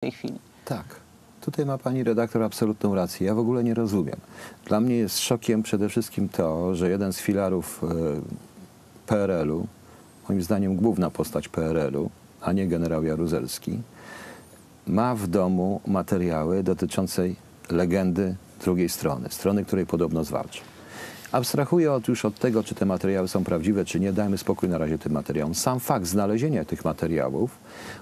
tej chwili. Tak. Tutaj ma pani redaktor absolutną rację. Ja w ogóle nie rozumiem. Dla mnie jest szokiem przede wszystkim to, że jeden z filarów e, PRL-u, moim zdaniem główna postać PRL-u, a nie generał Jaruzelski, ma w domu materiały dotyczącej legendy drugiej strony, strony, której podobno zwalcza. Abstrahuję od, już od tego, czy te materiały są prawdziwe, czy nie. Dajmy spokój na razie tym materiałom. Sam fakt znalezienia tych materiałów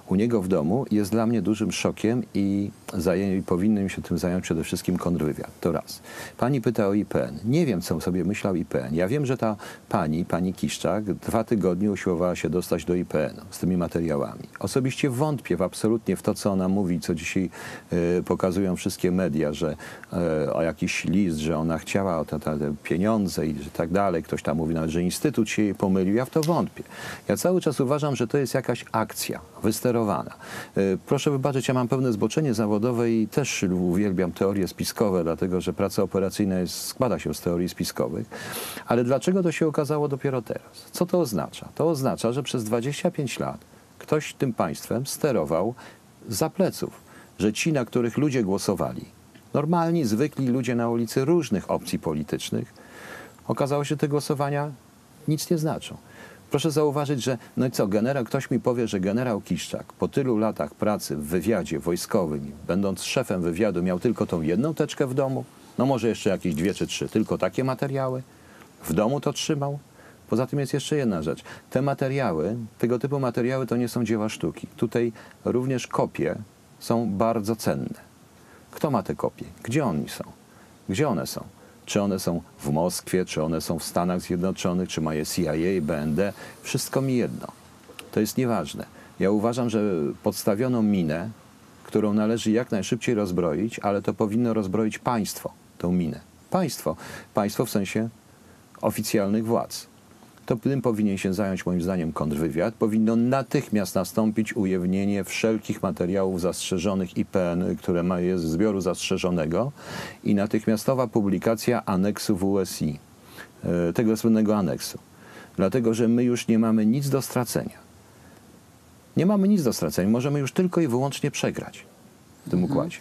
u niego w domu jest dla mnie dużym szokiem i zaję, powinny się tym zająć przede wszystkim kontrwywiad. To raz. Pani pyta o IPN. Nie wiem, co sobie myślał IPN. Ja wiem, że ta pani, pani Kiszczak, dwa tygodnie usiłowała się dostać do IPN-u z tymi materiałami. Osobiście wątpię w absolutnie w to, co ona mówi, co dzisiaj e, pokazują wszystkie media, że e, o jakiś list, że ona chciała o te, te, te pieniądze i tak dalej. Ktoś tam mówi nawet, że instytut się pomylił. Ja w to wątpię. Ja cały czas uważam, że to jest jakaś akcja wysterowana. E, Proszę wybaczyć, ja mam pewne zboczenie zawodowe i też uwielbiam teorie spiskowe, dlatego że praca operacyjna jest, składa się z teorii spiskowych. Ale dlaczego to się okazało dopiero teraz? Co to oznacza? To oznacza, że przez 25 lat ktoś tym państwem sterował za pleców. Że ci, na których ludzie głosowali, normalni, zwykli ludzie na ulicy różnych opcji politycznych, okazało się, że te głosowania nic nie znaczą. Proszę zauważyć, że no i co, generał, ktoś mi powie, że generał Kiszczak po tylu latach pracy w wywiadzie wojskowym, będąc szefem wywiadu, miał tylko tą jedną teczkę w domu, no może jeszcze jakieś dwie czy trzy, tylko takie materiały, w domu to trzymał. Poza tym jest jeszcze jedna rzecz. Te materiały, tego typu materiały to nie są dzieła sztuki. Tutaj również kopie są bardzo cenne. Kto ma te kopie? Gdzie oni są? Gdzie one są? Czy one są w Moskwie, czy one są w Stanach Zjednoczonych, czy ma je CIA, BND? Wszystko mi jedno. To jest nieważne. Ja uważam, że podstawiono minę, którą należy jak najszybciej rozbroić, ale to powinno rozbroić państwo, tą minę. Państwo. Państwo w sensie oficjalnych władz. To tym powinien się zająć moim zdaniem kontrwywiad. Powinno natychmiast nastąpić ujawnienie wszelkich materiałów zastrzeżonych IPN, które ma jest zbioru zastrzeżonego i natychmiastowa publikacja aneksu WSI, e, tego słynnego aneksu. Dlatego, że my już nie mamy nic do stracenia. Nie mamy nic do stracenia. Możemy już tylko i wyłącznie przegrać w tym układzie.